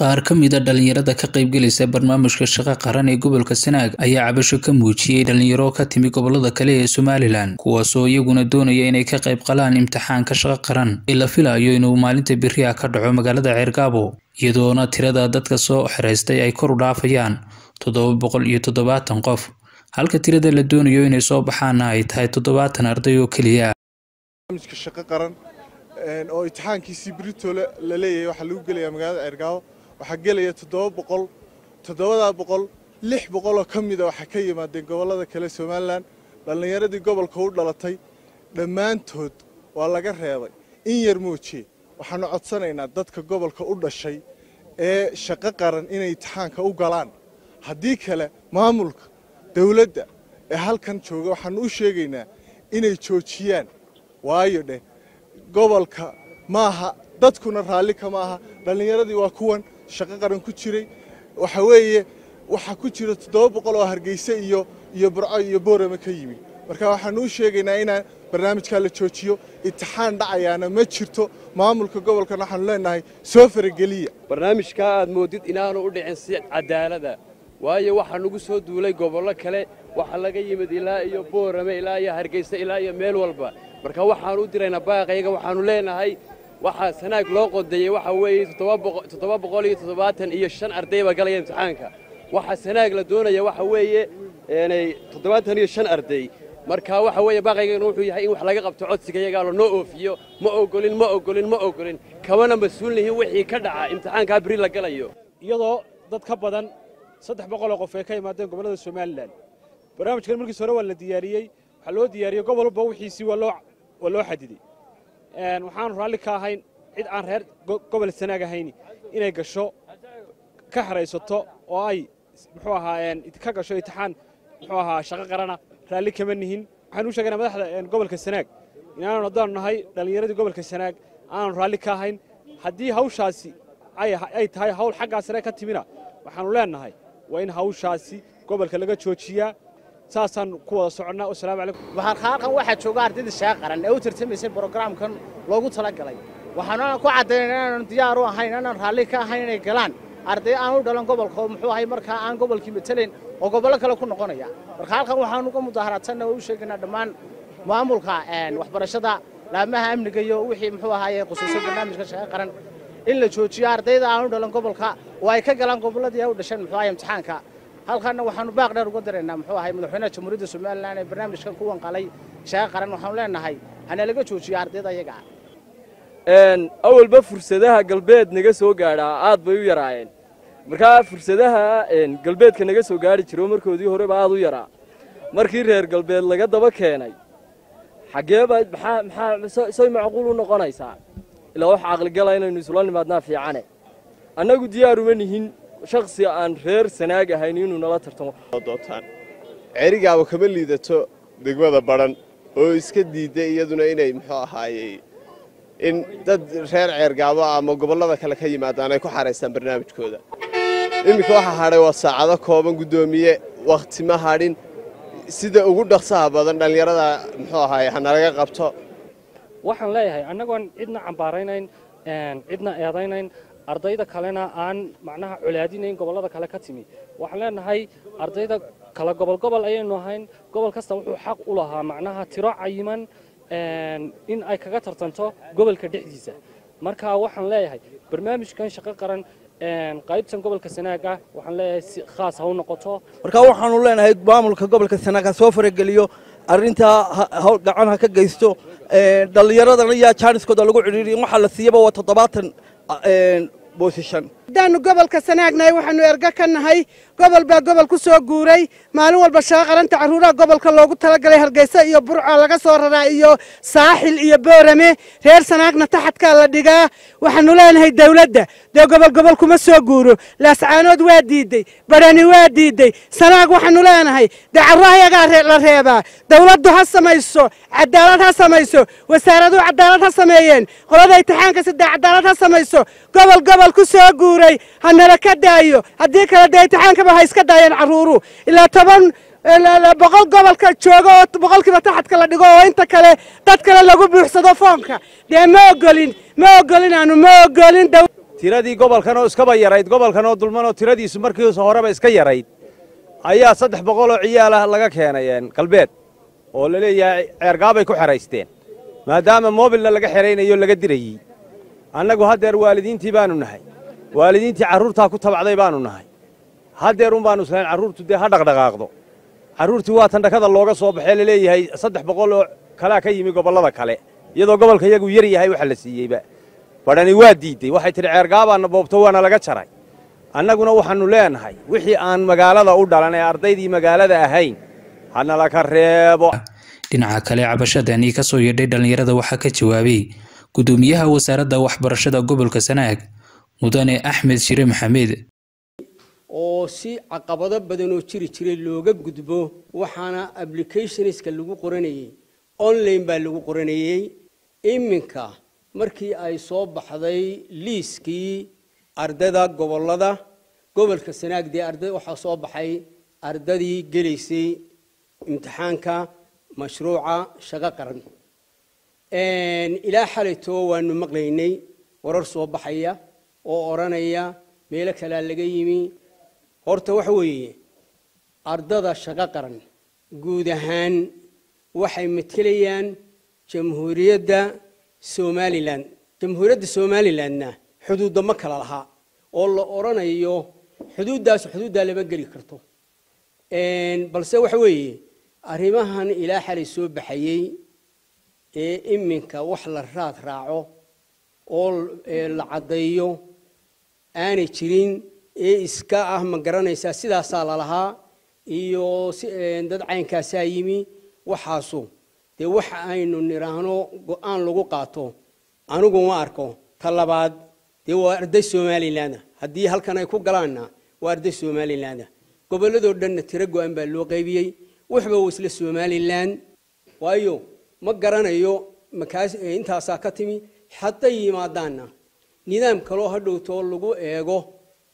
qaar ka mid a dhalinyarada ka qaybgelaysa barnaamijka shaqo qaran ee gobolka sanaag ayaa cabasho ka muujiyey dhalinyaro ka timi gobollada kale ee somalilan kuwaasoo iyaguna doonaya inay ka qayb qalaan imtixaanka shaqo qaran ee la filayo inuu maalinta beri ah ka dhaco magaalada ceergaabo iyadoona tirada dadka soo xiraystay ay kor u dhaafayaan toddoba boqol iyo toddobaatan qof halka tirada la doonayo inay soo baxaana ay tahay toddobaatan arday oo keliya. Oo imtixaankiisii brito la leeyahay waxaa lagu gelayaa magaalada ceergaabo waxaa gelaya toddoba boqol toddobadaa boqol lix boqoloo ka mida waxaa ka yimaadeen gobollada kale somalilan dhallinyaradii gobolka u dhalatay dhammaantood waa laga reebay. In yar moojiye waxaanu codsanaynaa dadka gobolka u dhashay ee shaqo qaran inay imtixaanka u galaan. Haddii kale maamulka dawladda ee halkan jooga waxaanu u sheegaynaa inay joojiyaan. Waayo dheh gobolka maaha dadkuna raalli kama aha. Dhallinyaradii waa kuwan shaqo qaran ku jiray. Waxa weeye waxaa ku jira toddoba boqol oo hargeyse iyo iyo burco iyo boorame ka yimi marka waxaanu u sheegaynaa inaan barnaamijkaa la joojiyo. Imtixaan dhacayaana ma jirto. Maamulka gobolkan waxaanu leenahay soo farageliya. Barnaamijkaa aad moodid inaanu u dhicin si cadaalada waayo waxaa nagu soo duulay gobollo kale. Waxaa laga yimid ilaa iyo boorame ilaa iyo hargeyse ilaa iyo meel walba. Marka waxaanu u diraynaa baaqayga waxaanu leenahay waxaa sanaag loo qodeeyey waxa weeye toddoba boqol iyo toddobaatan iyo shan arday baa galaya imtixaanka. Waxaa sanaag la doonaya waxa weeye toddobaatan iyo shan arday. Marka waxa weeye baaqaygana wuxuu yahay in wax laga qabto codsiga iyagaa lanoo oofiyo ma ogolin ma ogolin ma ogolin kamana mas'uul yihiin wixii ka dhaca imtixaankaa beri la galayo. Iyadoo dad ka badan saddex boqoloo qof ay ka imaadeen gobollada somalilan. Barnaamijkan markiis hore waa la diyaariyey waxaa loo diyaariyey gobol walba wixiisii waa loo xadiday waxaanu raalli ka ahayn cid aan reer gobol sanaag ahayni. Inay gasho ka xaraysato oo ay muxuu ahaa ka gasho imtixaan muxuu ahaa shaqo qarana raalli kama nihin. Waxaanu u sheegaynaa madaxda gobolka sanaag inaanu haddaanu nahay dhallinyaradii gobolka sanaag aanu raalli ka ahayn haddii hawshaasi ay tahay hawl xaggaa sare ka timina waxaanu leennahay waa in hawshaasi gobolka laga joojiyaa saasaan ku wada soconnaa. Wasalaamu calaykum. Halkan waxaa jooga ardayda shaqo qaran. Ee u tartamaysay brogaraamkan loogu talagalay. Waxaanu ku caddaynayna inaanu diyaar u ahayn inaan raalli ka ahayn inay galaan. Arday aan u dhalan gobolka muxuu ahay markaa aan gobolkii matalayn oo gobollo kale ku noqonaya. Marka halkan waxaanu uga mudaharaadsanna oo u sheegaynaa dhammaan maamulka waxbarashada laamaha amniga iyo wixii muxuu ahaaye qusuuso barnaamijka shaqo qaran. In la joojiyo ardayda aan u dhalan gobolka oo ay ka galaan gobolladii ay u dhasheen muxuu ahay imtixaanka halkaana waxaanu baaq dheer uga diraynaa muxuu ahay madaxweynaha jamhuuriyadda somalilan ee barnaamijkan ku wanqalay shaqo qaran waxaanu leenahay hana laga joojiyo ardayda ayaga. Awalba fursadaha galbeed naga soo gaadhaa aad bay u yaraayeen. Markaa fursadaha galbeedka naga soo gaari jiro markoodii horeba aad u yaraa. Markii reer galbeed laga daba keenay xaggeeba say macquul u noqonaysaa? Ilaa wax caqligala inaynu isula nimaadnaa fiicane. Annagu diyaaruma nihin shaksi aan reer sanaag ahayn inuu nala tartamo. Cerigaaba kama liidato degmada badhan oo iska diidday iyaduna inay muxuu ahaayey in dad reer ceergaabo ama gobollada kale ka yimaadaan ay ku xaraystaan barnaamijkooda. Iminka waxaa hadhay waa saacado kooban guddoomiye wakhti ma hadhin sida ugu dhaqsaha badan dhallinyarada muxuu ahaay hanalaga qabto. Waxaan leeyahay annagoon cidna cambaaraynayn cidna eedaynayn ardayda kalena aan macnaha colaadinayn gobollada kale ka timi. Waxaan leenahay ardayda kala gobol gobol ayaynu ahayn. Gobol kasta wuxuu xaq u lahaa macnaha tiro cayiman in ay kaga tartanto gobolka dhexdiisa. Marka waxaan leeyahay barnaamijkan shaqo qaran qaybtan gobolka sanaag ah waxaan leeyahay khaas ha u noqoto. Marka waxaanu leenahay maamulka gobolka sanaag ha soo farageliyo arrintaa gacan ha ka geysto dhallinyaradana iyo jaaniskooda lagu cidhiiriyo waxaa la siiyaba waa toddobaatan boosishan haddaannu gobolka sanaagnahay waxaannu erga ka nahay gobol baa gobol ku soo guuray. Maalin walba shaqo qaranta carruuraha gobolka loogu talagalay hargeysa iyo burca laga soo raraa iyo saaxil iyo boorame. Reer sanaagna taxadkaa la dhigaa. Waxaannu leenahay dawladda dee gobol gobol kuma soo guuro. Laascaanood waa diidey badhani waa diidey sanaag waxaannu leenahay dee carruahayagaa la reebaa. Dawladdu ha samayso cadaalad ha samayso. Wasaaraduhu cadaalad ha sameeyeen. Qolada imtixaanka sidee cadaalad ha samayso. Gobol gobol ku soo guuray ha nala ka daayo. Haddii kale dee imtixaankaba ha iska daayeen carruuruhu ilaa toban boqol gobolka jooga oo boqolkiiba taxadka la dhigo oo inta kale dad kale lagu buuxsado foonka. Dee ma ogolin ma ogolin aanu ma ogolin tiradii gobolkan oo iskaba yarayd gobolkan oo dulman oo tiradiisu markiisa horeba iska yarayd ayaa saddex boqol oo ciyaal ah laga keenay galbeed oo la leeyahay ceergaabay ku xeraysteen. Maadaama moobilna laga xeraynayo laga dirayey. Annagu haddeer waalidiintii baanu nahay waalidiintii carruurtaa ku tabacday baanu nahay. Haddeer un baanu islahayn carruurtu dee ha dhaqdhaqaaqdo. Carruurtii waa tan looga soo baxee la leeyahay saddex boqol oo kalaa ka yimi gobollada kale iyadoo gobolka iyagu yar yahay waxa la siiyeyba badhani waa diidey waxay tidhi ceergaabaanna boobto waana laga jaray. Annaguna waxaannu leenahay wixii aan magaalada u dhalan ee ardaydii magaalada ahayn hanala ka reebo. Dhinaca kale cabashadani ka soo yeedhay dhallinyarada waxaa ka jawaabay gudoomiyaha wasaaradda waxbarashada gobolka sanaag mudane axmed shire maxamed oo si caqabado badan oo jiri jiray looga gudbo waxaana applicationska lagu qoranayey online baa lagu qoranayey iminka markii ay soo baxday liiskii ardayda gobollada gobolka sanaag dee arday waxaa soo baxay ardadii gelaysay imtixaanka mashruuca shaqo qaran. Ilaa xalaytoo waanu maqlaynay warar soo baxaya oo odhanaya meelo kalea laga yimi. Horta waxa weeye ardada shaqo qaran guud ahaan waxay matelayaan jamhuuriyadda somalilan jamhuuriyadda somalilandna xuduudda ma kala lahaa. Oo la odhanayo xuduuddaas xuduuddaa lama geli karto. Balse waxa weeye arrimahan ilaa xalay soo baxayey ee iminka wax la raad raaco oo la caddeeyo aanay jirin ee iska ah ma garanaysaa sidaasaa lalahaa iyo dad caynkaasaa yimi waxaasu. Dee waxa aynu nidhaahno go'aan lagu qaato. Anigu ma arko. Ta labaad dee waa arday somalilandah haddii halkan ay ku galaanna waa arday somalilandah gobolladoo dhanna tiro go-an baa loo qaybiyey. Waxba uu isla somalilan waayo ma garanayo makaas intaasaa ka timi. Hadday yimaadaanna nidaam kaloo hadhowtoo lagu eego.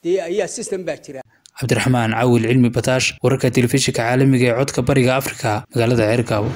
Dee ayaa system baa jira. Cabdiraxmaan cawil cilmi bataash wararka telefishinka caalamiga ee codka bariga afrika magaalada ceergaabo